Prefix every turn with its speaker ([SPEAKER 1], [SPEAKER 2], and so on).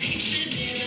[SPEAKER 1] Picture this.